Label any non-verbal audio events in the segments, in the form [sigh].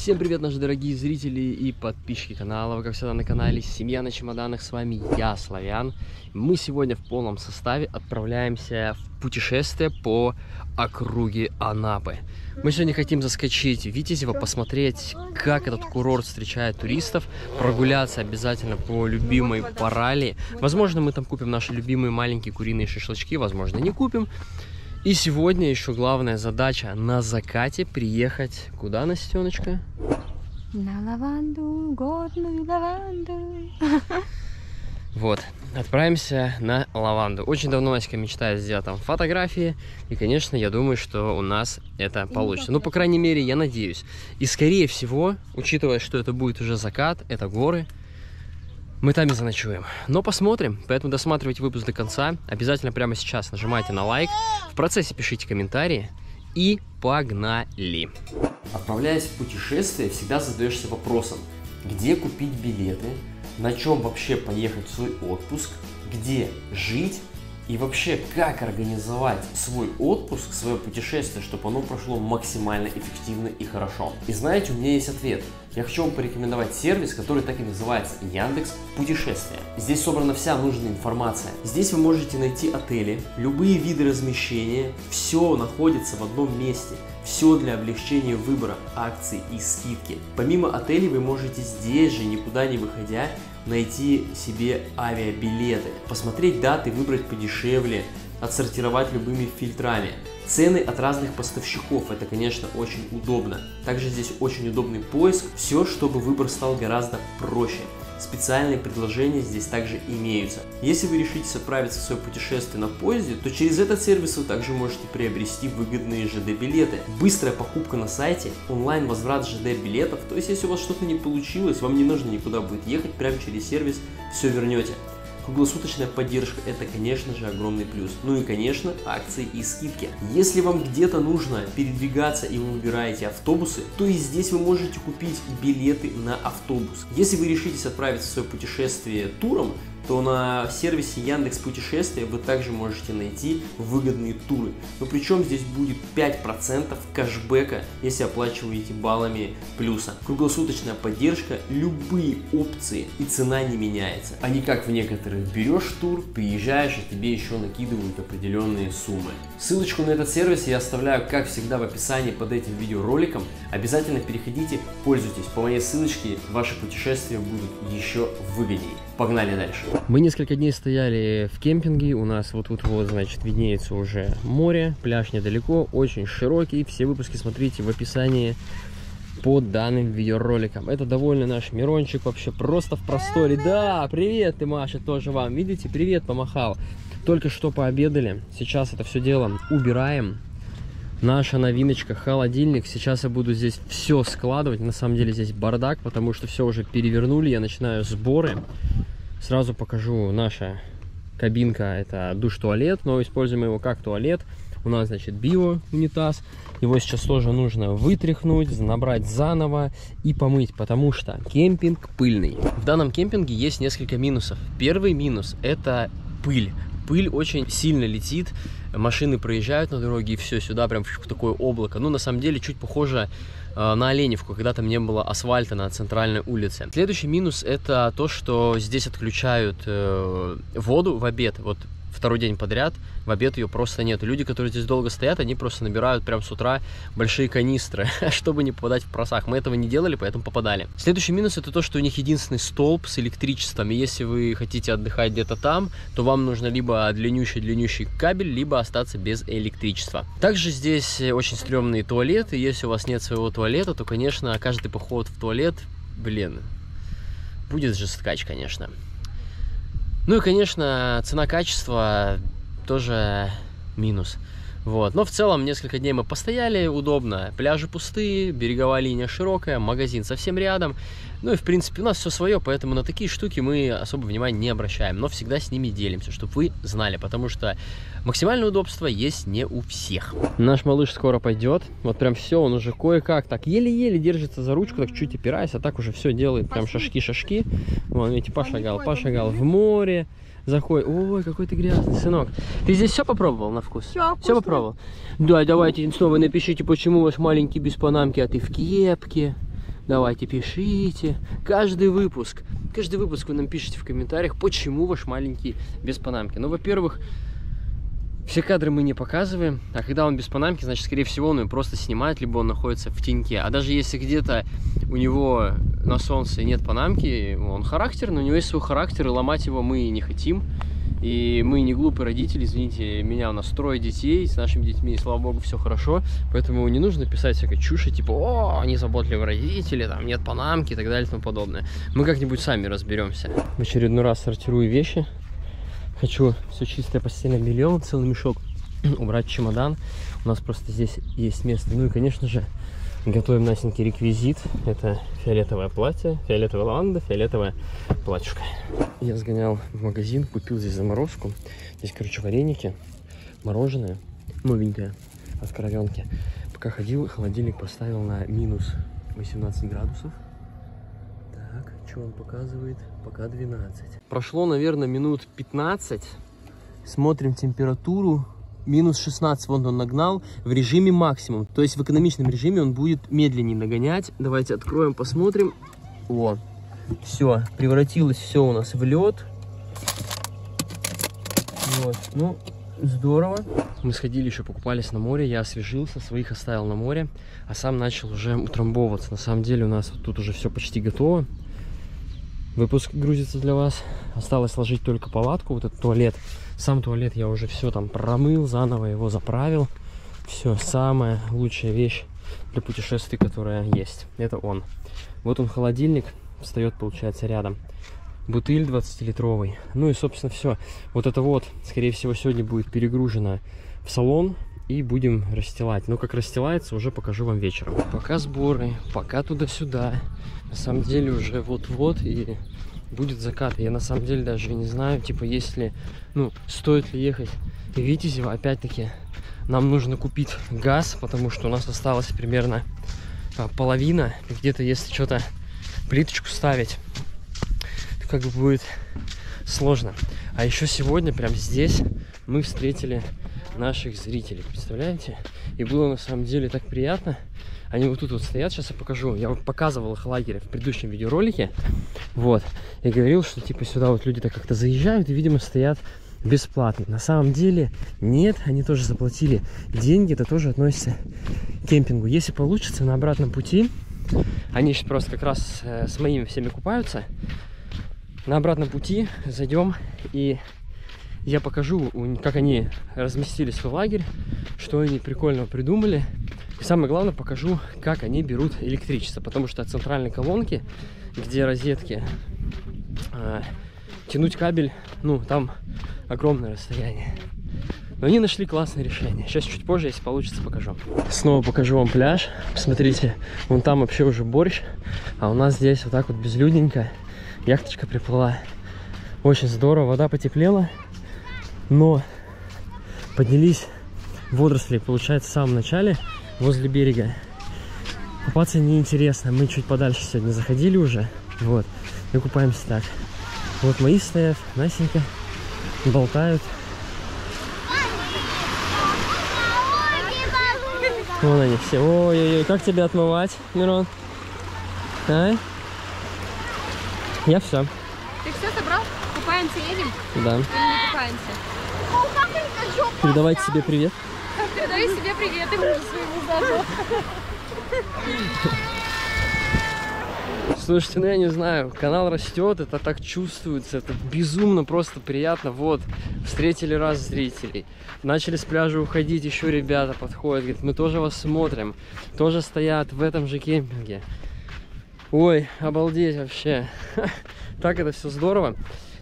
Всем привет, наши дорогие зрители и подписчики канала. Вы, как всегда, на канале Семья на чемоданах. С вами я, Славян. Мы сегодня в полном составе отправляемся в путешествие по округе Анапы. Мы сегодня хотим заскочить в Витязево, посмотреть, как этот курорт встречает туристов, прогуляться обязательно по любимой Парали. Возможно, мы там купим наши любимые маленькие куриные шашлычки, возможно, не купим. И сегодня еще главная задача на закате приехать куда, Настеночка? На лаванду, горную лаванду. [laughs] Вот, отправимся на лаванду. Очень давно Аська мечтает сделать там фотографии. И, конечно, я думаю, что у нас это получится. Ну, по крайней мере, я надеюсь. И, скорее всего, учитывая, что это будет уже закат, это горы, мы там и заночуем. Но посмотрим, поэтому досматривайте выпуск до конца. Обязательно прямо сейчас нажимайте на лайк. В процессе пишите комментарии. И погнали! Отправляясь в путешествие, всегда задаешься вопросом, где купить билеты, на чем вообще поехать в свой отпуск, где жить и вообще, как организовать свой отпуск, свое путешествие, чтобы оно прошло максимально эффективно и хорошо. И знаете, у меня есть ответ. Я хочу вам порекомендовать сервис, который так и называется Яндекс Путешествия. Здесь собрана вся нужная информация. Здесь вы можете найти отели, любые виды размещения, все находится в одном месте. Все для облегчения выбора акций и скидки. Помимо отелей вы можете здесь же, никуда не выходя, найти себе авиабилеты, посмотреть даты, выбрать подешевле, отсортировать любыми фильтрами. Цены от разных поставщиков, это, конечно, очень удобно. Также здесь очень удобный поиск, все, чтобы выбор стал гораздо проще. Специальные предложения здесь также имеются. Если вы решите отправиться в свое путешествие на поезде, то через этот сервис вы также можете приобрести выгодные ЖД-билеты. Быстрая покупка на сайте, онлайн-возврат ЖД-билетов, то есть если у вас что-то не получилось, вам не нужно никуда будет ехать, прямо через сервис все вернете. Круглосуточная поддержка это, конечно же, огромный плюс. Ну и, конечно, акции и скидки. Если вам где-то нужно передвигаться и вы выбираете автобусы, то и здесь вы можете купить билеты на автобус. Если вы решитесь отправиться в свое путешествие туром, то на сервисе Яндекс Путешествия вы также можете найти выгодные туры. Но причем здесь будет 5% кэшбэка, если оплачиваете баллами плюса. Круглосуточная поддержка, любые опции и цена не меняется. А не как в некоторых берешь тур, приезжаешь и тебе еще накидывают определенные суммы. Ссылочку на этот сервис я оставляю как всегда в описании под этим видеороликом. Обязательно переходите, пользуйтесь. По моей ссылочке ваши путешествия будут еще выгоднее. Погнали дальше. Мы несколько дней стояли в кемпинге. У нас вот тут вот, значит, виднеется уже море. Пляж недалеко, очень широкий. Все выпуски смотрите в описании под данным видеороликом. Это довольно наш Мирончик вообще просто в просторе. Да, привет ты, Маша, тоже вам. Видите, привет помахал. Только что пообедали. Сейчас это все дело убираем. Наша новиночка холодильник. Сейчас я буду здесь все складывать. На самом деле здесь бардак, потому что все уже перевернули. Я начинаю сборы. Сразу покажу наша кабинка, это душ-туалет, но используем его как туалет. У нас, значит, био-унитаз. Его сейчас тоже нужно вытряхнуть, набрать заново и помыть, потому что кемпинг пыльный. В данном кемпинге есть несколько минусов. Первый минус – это пыль. Пыль очень сильно летит, машины проезжают на дороге, и все, сюда прям такое облако. Ну, на самом деле, чуть похоже Э, на Оленевку, когда там не было асфальта на центральной улице. Следующий минус это то, что здесь отключают э, воду в обед. Вот второй день подряд, в обед ее просто нет. Люди, которые здесь долго стоят, они просто набирают прямо с утра большие канистры, [laughs] чтобы не попадать в просак. Мы этого не делали, поэтому попадали. Следующий минус это то, что у них единственный столб с электричеством. И если вы хотите отдыхать где-то там, то вам нужно либо длиннющий-длиннющий кабель, либо остаться без электричества. Также здесь очень стрёмные туалеты. Если у вас нет своего туалета, то, конечно, каждый поход в туалет, блин, будет же скач, конечно. Ну и, конечно, цена-качество тоже минус. Вот. Но в целом несколько дней мы постояли, удобно. Пляжи пустые, береговая линия широкая, магазин совсем рядом. Ну и в принципе у нас все свое, поэтому на такие штуки мы особо внимания не обращаем. Но всегда с ними делимся, чтобы вы знали, потому что максимальное удобство есть не у всех. Наш малыш скоро пойдет. Вот прям все, он уже кое-как так еле-еле держится за ручку, так чуть опираясь, а так уже все делает прям шашки-шашки. Вон, видите, пошагал, пошагал в море заходит. Ой, какой ты грязный, сынок. Ты здесь все попробовал на вкус? Все, все попробовал? Да, давайте снова напишите, почему ваш маленький без панамки, а ты в кепке. Давайте, пишите. Каждый выпуск, каждый выпуск вы нам пишете в комментариях, почему ваш маленький без панамки. Ну, во-первых, все кадры мы не показываем, а когда он без панамки, значит, скорее всего, он ее просто снимает, либо он находится в теньке. А даже если где-то у него на солнце нет панамки, он характерный, у него есть свой характер, и ломать его мы не хотим. И мы не глупые родители, извините меня, у нас трое детей, с нашими детьми, слава богу, все хорошо. Поэтому не нужно писать всякой чуши, типа, о, они заботливые родители, там нет панамки и так далее и тому подобное. Мы как-нибудь сами разберемся. В очередной раз сортирую вещи. Хочу все чистое постельное белье, целый мешок [clears throat] убрать чемодан. У нас просто здесь есть место. Ну и, конечно же, готовим насенький реквизит. Это фиолетовое платье, фиолетовая лаванда, фиолетовая платьюшка. Я сгонял в магазин, купил здесь заморозку. Здесь, короче, вареники, мороженое, новенькое от коровенки. Пока ходил, холодильник поставил на минус 18 градусов. Так, что он показывает? Пока 12. Прошло, наверное, минут 15. Смотрим температуру. Минус 16 вон он нагнал в режиме максимум. То есть в экономичном режиме он будет медленнее нагонять. Давайте откроем, посмотрим. Вот. Все, превратилось все у нас в лед. Вот, ну, здорово. Мы сходили еще, покупались на море, я освежился, своих оставил на море, а сам начал уже утрамбовываться. На самом деле у нас тут уже все почти готово. Выпуск грузится для вас. Осталось сложить только палатку, вот этот туалет. Сам туалет я уже все там промыл, заново его заправил. Все, самая лучшая вещь для путешествий, которая есть. Это он. Вот он холодильник, встает, получается, рядом. Бутыль 20-литровый. Ну и, собственно, все. Вот это вот, скорее всего, сегодня будет перегружено в салон и будем расстилать. Но как расстилается, уже покажу вам вечером. Пока сборы, пока туда-сюда. На самом деле уже вот-вот и будет закат. Я на самом деле даже не знаю, типа, если, ну, стоит ли ехать в Витязево. Опять-таки, нам нужно купить газ, потому что у нас осталось примерно а, половина. Где-то, если что-то плиточку ставить, то как бы будет сложно. А еще сегодня, прям здесь, мы встретили наших зрителей, представляете? И было на самом деле так приятно. Они вот тут вот стоят, сейчас я покажу. Я вот показывал их лагерь в предыдущем видеоролике. Вот. И говорил, что типа сюда вот люди так как-то заезжают и, видимо, стоят бесплатно. На самом деле нет, они тоже заплатили деньги, это тоже относится к кемпингу. Если получится на обратном пути, они сейчас просто как раз э, с моими всеми купаются, на обратном пути зайдем и я покажу, как они разместили свой лагерь, что они прикольного придумали. Самое главное, покажу, как они берут электричество. Потому что от центральной колонки, где розетки, э, тянуть кабель, ну, там огромное расстояние. Но они нашли классное решение. Сейчас чуть позже, если получится, покажу. Снова покажу вам пляж. Посмотрите, вон там вообще уже борщ. А у нас здесь вот так вот безлюдненько. Яхточка приплыла. Очень здорово, вода потеплела но поднялись водоросли, получается, в самом начале, возле берега. Купаться неинтересно, мы чуть подальше сегодня заходили уже, вот, и купаемся так. Вот мои стоят, Насенька, болтают. Вон они все. Ой-ой-ой, как тебя отмывать, Мирон? А? Я все. Ты все собрал? Купаемся, едем? Да. Или не купаемся? Передавайте себе привет. Передаю себе привет и мужу своему заодно. Слушайте, ну я не знаю, канал растет, это так чувствуется, это безумно просто приятно. Вот, встретили раз зрителей, начали с пляжа уходить, еще ребята подходят, говорят, мы тоже вас смотрим, тоже стоят в этом же кемпинге. Ой, обалдеть вообще, [laughs] так это все здорово.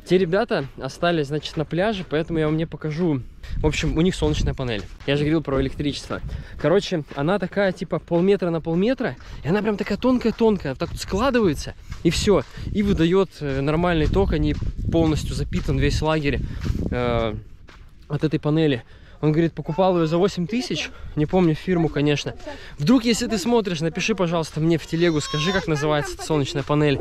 Те ребята остались, значит, на пляже, поэтому я вам не покажу. В общем, у них солнечная панель. Я же говорил про электричество. Короче, она такая, типа, полметра на полметра, и она прям такая тонкая-тонкая, так вот складывается, и все. И выдает э, нормальный ток, они полностью запитан весь лагерь э, от этой панели. Он говорит, покупал ее за 8 тысяч, не помню фирму, конечно. Вдруг, если ты смотришь, напиши, пожалуйста, мне в телегу, скажи, как называется солнечная панель.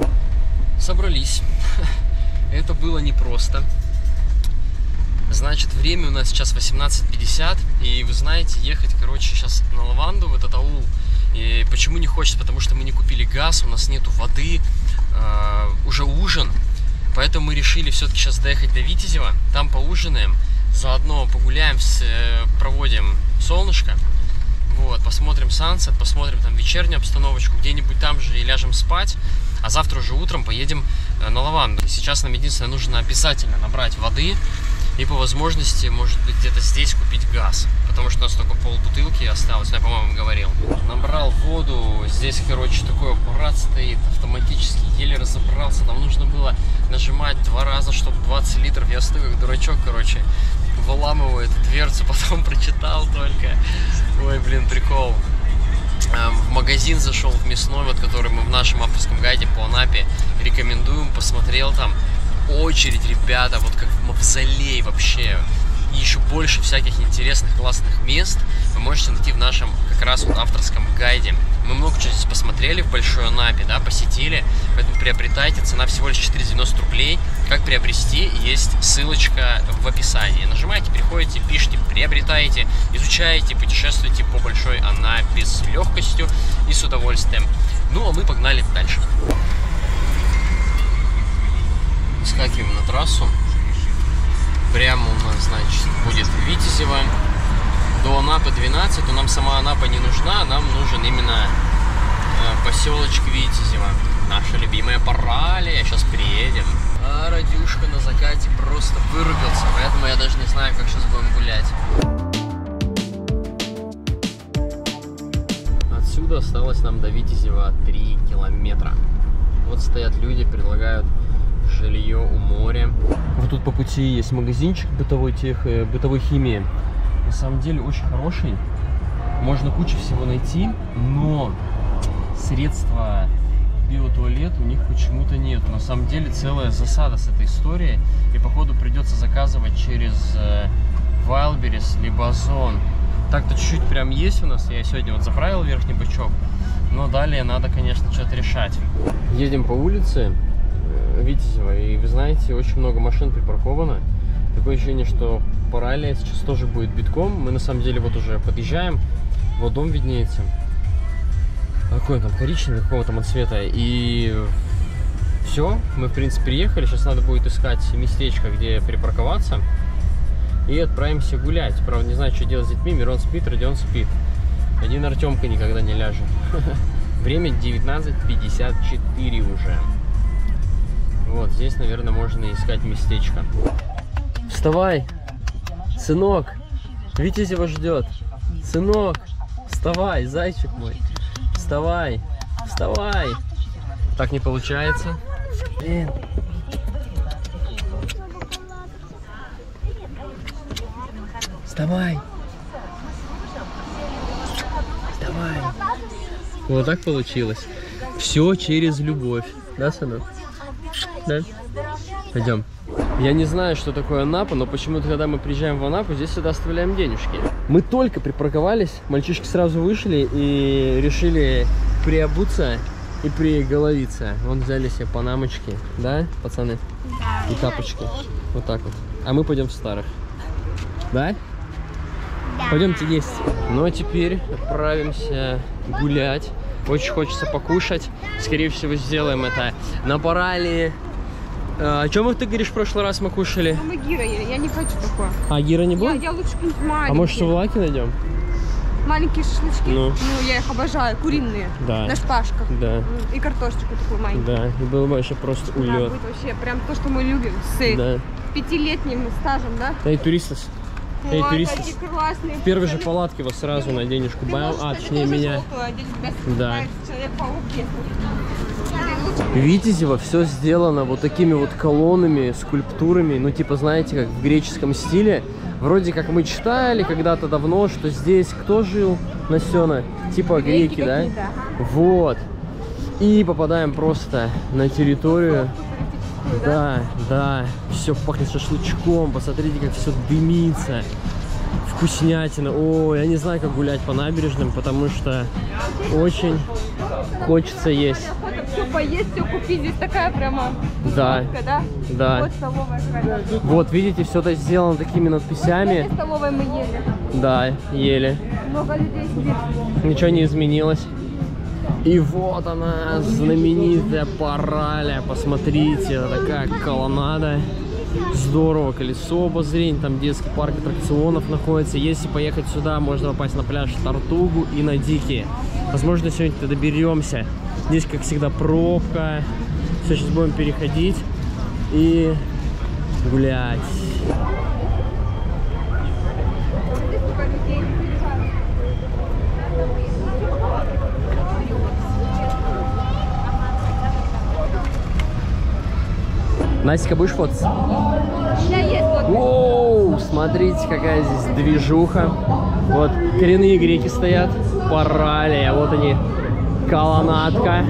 Собрались. [laughs] Это было непросто. Значит, время у нас сейчас 18.50, и вы знаете, ехать, короче, сейчас на Лаванду, в этот аул, И почему не хочется? Потому что мы не купили газ, у нас нету воды, э, уже ужин. Поэтому мы решили все-таки сейчас доехать до Витязева, там поужинаем, заодно погуляем, э, проводим солнышко. Вот, посмотрим сансет, посмотрим там вечернюю обстановочку, где-нибудь там же и ляжем спать. А завтра уже утром поедем э, на лаванду. Сейчас нам единственное нужно обязательно набрать воды и по возможности, может быть, где-то здесь купить газ. Потому что у нас только полбутылки осталось, ну, я, по-моему, говорил. Набрал воду, здесь, короче, такой аппарат стоит автоматически, еле разобрался. Нам нужно было нажимать два раза, чтобы 20 литров. Я стою как дурачок, короче, выламываю эту дверцу, [laughs] потом прочитал только. Ой, блин, прикол. Эм, В магазин зашел в мясной, вот который мы в нашем авторском гайде по Анапе рекомендуем, посмотрел там очередь, ребята, вот как мавзолей вообще. Еще больше всяких интересных, классных мест вы можете найти в нашем как раз вот авторском гайде. Мы много чего здесь посмотрели в Большой Анапе, да, посетили, поэтому приобретайте, цена всего лишь 490 рублей. Как приобрести, есть ссылочка в описании. Нажимаете, переходите, пишите, приобретаете, изучаете, путешествуйте по Большой Анапе с легкостью и с удовольствием. Ну, а мы погнали дальше. Скакиваем на трассу. Прямо у нас, значит, будет Витязево. До Анапы 12, но нам сама Анапа не нужна, нам нужен именно э, поселочек Витязево. Наша любимая Паралия, сейчас приедем. А Радюшка на закате просто вырубился, поэтому я даже не знаю, как сейчас будем гулять. Отсюда осталось нам до Витязева 3 километра. Вот стоят люди, предлагают жилье у моря. Вот тут по пути есть магазинчик бытовой тех, э, бытовой химии. На самом деле очень хороший. Можно кучу всего найти, но средства биотуалет у них почему-то нету. На самом деле целая засада с этой историей. И походу придется заказывать через э, Wildberries либо Озон. Так-то чуть-чуть прям есть у нас. Я сегодня вот заправил верхний бачок. Но далее надо, конечно, что-то решать. Едем по улице Витязева. И вы знаете, очень много машин припарковано. Такое ощущение, что Паралия сейчас тоже будет битком. Мы на самом деле вот уже подъезжаем. Вот дом виднеется. Какой он там коричневый, какого там цвета. И все, мы в принципе приехали. Сейчас надо будет искать местечко, где припарковаться. И отправимся гулять. Правда, не знаю, что делать с детьми. Мирон спит, Родион спит. Один Артемка никогда не ляжет. [laughs] Время 19.54 уже. Вот, здесь, наверное, можно искать местечко. Вставай, сынок. Витязева ждет. Сынок, вставай, зайчик мой. Вставай, вставай. Так не получается. Блин. Вставай. Вставай. Вот так получилось. Все через любовь. Да, сынок? Да? Пойдем. Я не знаю, что такое Анапа, но почему-то, когда мы приезжаем в Анапу, здесь всегда оставляем денежки. Мы только припарковались, мальчишки сразу вышли и решили приобуться и приголовиться. Вон взяли себе панамочки, да, пацаны? И тапочки. Вот так вот. А мы пойдем в старых. Да? Пойдемте есть. Ну а теперь отправимся гулять. Очень хочется покушать. Скорее всего, сделаем это на Паралии. А, о чем ты говоришь в прошлый раз мы кушали? Ну, мы гира ели, я не хочу такое. А, Гира не Я, будет? я лучше какие-нибудь А маленькие. может, шавлаки найдем? Маленькие шашлычки. Ну. я их обожаю, куриные. Да. На шпажках. Да. И картошечку такую маленькую. Да, и было бы вообще просто Да, улет. будет вообще прям то, что мы любим. С Да. пятилетним стажем, да? Эй, туристас. Эй, Ой, туристас. какие классные. В первой же палатке вас сразу на денежку можешь, а, точнее меня. желтую Да. Человек-паук. Витязево все сделано вот такими вот колоннами, скульптурами, ну типа знаете, как в греческом стиле. Вроде как мы читали когда-то давно, что здесь кто жил? Насена? Типа греки, Греки да? Вот. И попадаем просто на территорию. Да, да. Все пахнет шашлычком. Посмотрите, как все дымится. Вкуснятина. О, я не знаю, как гулять по набережным, потому что очень хочется есть. Поесть, все купить. Здесь такая прямо Да, тусовка, да? да. Вот столовая какая-то. Вот, видите, все это сделано такими надписями. этой столовой мы ели. Да, ели. Много людей сидит. Ничего не изменилось. И вот она, знаменитая Параля. Посмотрите, такая колоннада. Здорово, колесо обозрения, там детский парк аттракционов находится. Если поехать сюда, можно попасть на пляж Тартугу и на Дикие. Возможно, сегодня-то доберемся. Здесь, как всегда, пробка. Все, сейчас будем переходить и гулять. Настя, будешь фототься? У меня есть вот. Воу, смотрите, какая здесь движуха. Вот коренные греки стоят, паралия, вот они, колоннадка.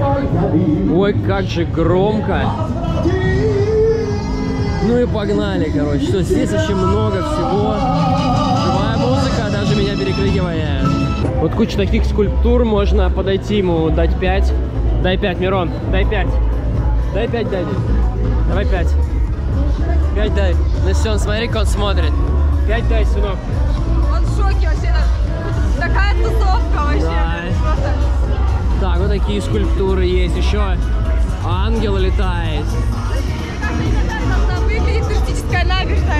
Ой, как же громко. Ну и погнали, короче. Что, здесь очень много всего. Живая музыка даже меня перекликивает. Вот куча таких скульптур, можно подойти ему, дать 5. Дай 5, Мирон, дай 5. Дай 5, дай. Давай 5. 5 дай. Ну все, он смотри, как он смотрит. 5 дай, сынок. Он в шоке вообще. Такая тусовка вообще. Да. Просто. Так, вот такие скульптуры есть. Еще ангел летает.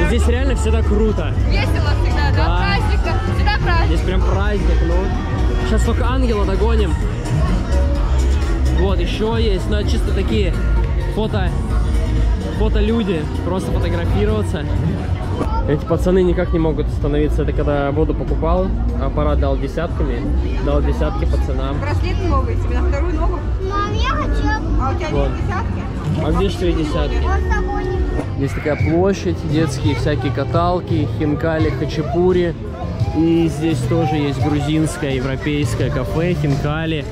Здесь реально всегда круто. Весело всегда, да? Да. Праздник, да. Всегда праздник. Здесь прям праздник, ну. Сейчас только ангела догоним. Вот, еще есть, но это чисто такие фото, фото люди, просто фотографироваться. Эти пацаны никак не могут остановиться. Это когда воду покупал, аппарат дал десятками, дал десятки пацанам. Браслет новый себе на вторую ногу. Мам, я хотела А у тебя Вот. нет десятки? А где же твои десятки? Здесь такая площадь, детские всякие каталки, хинкали, хачапури. И здесь тоже есть грузинское, европейское кафе, хинкали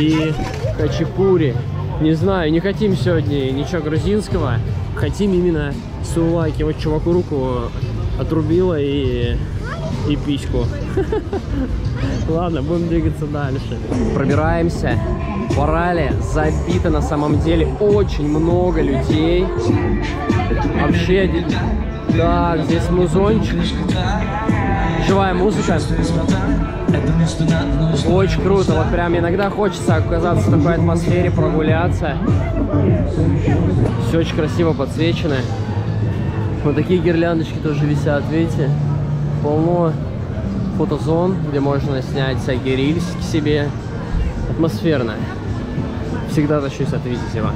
и хачапури. Не знаю, не хотим сегодня ничего грузинского, хотим именно сулаки. Вот чуваку руку отрубила и, и письку. Ладно, будем двигаться дальше. Пробираемся. В Орале забито на самом деле очень много людей. Вообще, так, здесь музончик. Живая музыка. Очень круто. Вот прям иногда хочется оказаться в такой атмосфере, прогуляться. Все очень красиво подсвечено. Вот такие гирляндочки тоже висят, видите? Полно фотозон, где можно снять всякие рильсики себе. Атмосферно. Всегда тащусь от Витязева.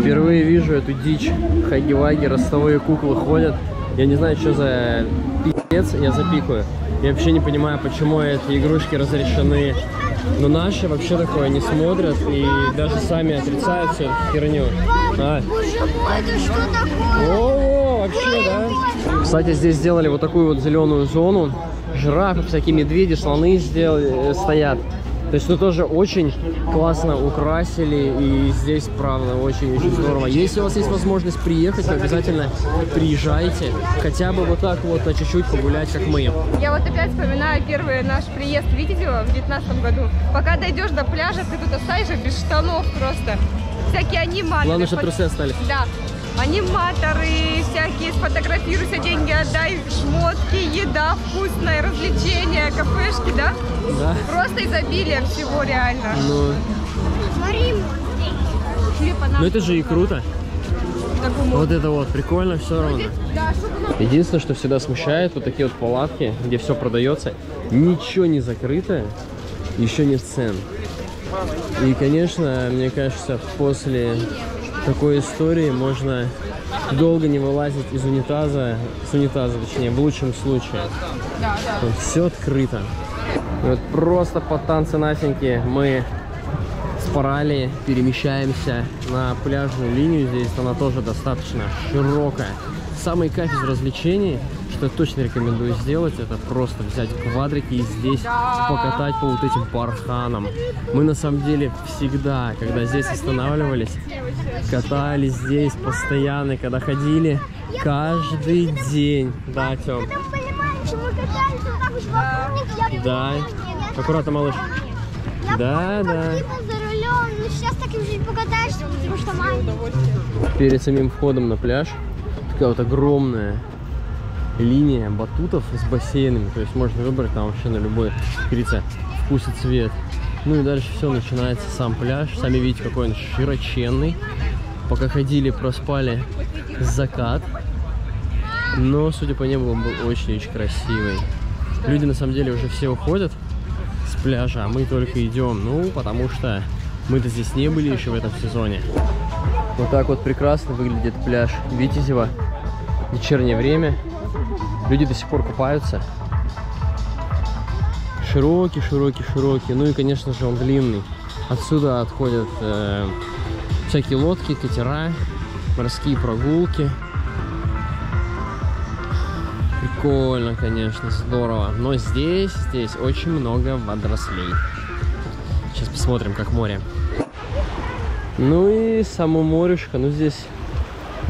Впервые вижу эту дичь. Хаги-ваги, ростовые куклы ходят. Я не знаю, что за пи***ц я запикаю. Я вообще не понимаю, почему эти игрушки разрешены. Но наши вообще такое не смотрят и даже сами отрицают всю эту херню. А, Боже мой, это что такое? о, вообще, да. Кстати, здесь сделали вот такую вот зеленую зону. Жирафы, всякие медведи, слоны сделали, э, стоят. То есть, ну, тоже очень классно украсили, и здесь, правда, очень-очень здорово. Если у вас есть возможность приехать, то обязательно приезжайте. Хотя бы вот так вот на чуть-чуть погулять, как мы. Я вот опять вспоминаю первый наш приезд в Витязево в 19 году. Пока дойдешь до пляжа, ты тут останешься без штанов просто. Всякие аниматоры. Главное, что трусы остались. Да. Аниматоры, всякие сфотографируйся, деньги отдай, шмотки, еда вкусная, развлечения, кафешки, да? Да? Просто изобилие всего реально. Ну, Смотри, ну это же и круто. Вот это вот, прикольно, все равно. Единственное, что всегда смущает, вот такие вот палатки, где все продается, ничего не закрыто, еще нет цен. И, конечно, мне кажется, после такой истории можно долго не вылазить из унитаза, с унитаза, точнее, в лучшем случае. Да, да. Все открыто. И Вот просто по танцы Насеньки мы с Парали перемещаемся на пляжную линию. Здесь она тоже достаточно широкая. Самый кайф из развлечений, что я точно рекомендую сделать, это просто взять квадрики и здесь покатать по вот этим барханам. Мы на самом деле всегда, когда здесь останавливались, катались здесь постоянно, когда ходили каждый день. Да, Тём? Да. Аккуратно, малыш. Да, да. сейчас так жить покатаешься, потому что маленький. Перед самим входом на пляж такая вот огромная линия батутов с бассейнами. То есть можно выбрать там вообще на любой, как вкус и цвет. Ну и дальше все начинается сам пляж. Сами видите, какой он широченный. Пока ходили, проспали закат. Но, судя по небу, он был очень-очень красивый. Люди на самом деле уже все уходят с пляжа, а мы только идем. Ну, потому что мы-то здесь не были еще в этом сезоне. Вот так вот прекрасно выглядит пляж Витязева. Вечернее время. Люди до сих пор купаются. Широкий, широкий, широкий. Ну и, конечно же, он длинный. Отсюда отходят э, всякие лодки, катера, морские прогулки. Прикольно, конечно, здорово. Но здесь, здесь очень много водорослей. Сейчас посмотрим, как море. Ну и само морюшко. Ну здесь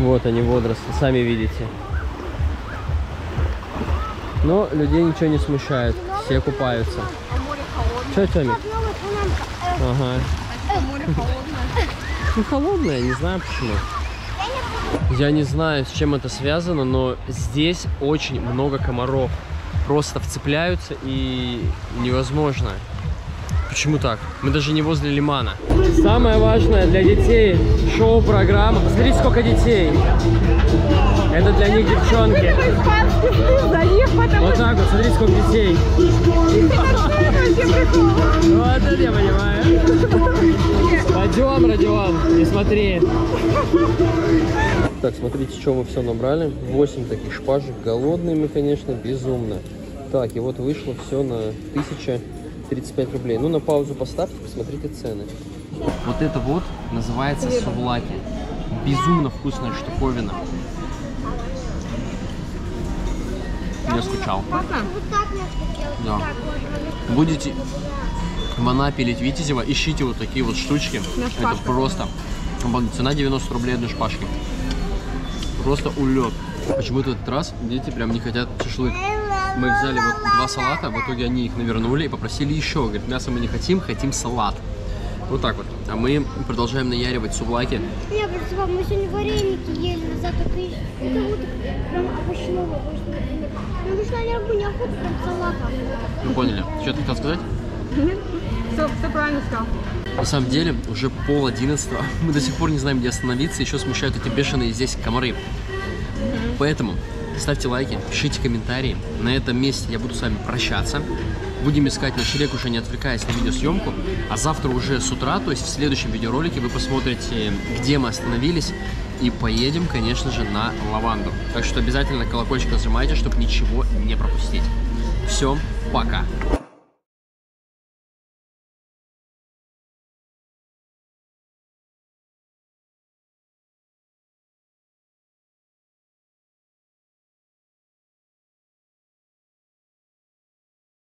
вот они водоросли, сами видите. Но людей ничего не смущает. Все купаются. Холодное. Че, Тёмик? Ага. Холодное. Ну, холодная, не знаю почему. Я не знаю, с чем это связано, но здесь очень много комаров. Просто вцепляются и невозможно. Почему так? Мы даже не возле лимана. Самое важное для детей шоу-программа. Посмотрите, сколько детей. Это для них девчонки. Вот так вот, смотрите, сколько детей. Вот это я понимаю. Пойдем, Родион, не смотри. Так, смотрите, что мы все набрали. 8 таких шпажек. Голодные мы, конечно, безумно. Так, и вот вышло все на 1035 рублей. Ну, на паузу поставьте, посмотрите цены. Вот это вот называется сувлаки. Безумно вкусная штуковина. Я скучал. Да. Будете в Анапе или в Витязево, ищите вот такие вот штучки. Это просто цена 90 рублей одной шпажки. Просто улет. Почему-то этот раз дети прям не хотят шашлык. Мы взяли вот два салата, в итоге они их навернули и попросили еще. Говорят, мясо мы не хотим, хотим салат. Вот так вот. А мы продолжаем наяривать сувлаки. Я просто мы сегодня вареники ели назад, только и- это вот прям овощного вышло. Я вышла на рыбу неохота, прям салата. Вы поняли? Что ты хотел сказать? [laughs] Все, все правильно сказал. На самом деле, уже пол одиннадцатого. [laughs] Мы до сих пор не знаем, где остановиться. Еще смущают эти бешеные здесь комары. Поэтому ставьте лайки, пишите комментарии. На этом месте я буду с вами прощаться. Будем искать ночлег, уже не отвлекаясь на видеосъемку. А завтра уже с утра, то есть в следующем видеоролике, вы посмотрите, где мы остановились. И поедем, конечно же, на лаванду. Так что обязательно колокольчик нажимайте, чтобы ничего не пропустить. Все, пока.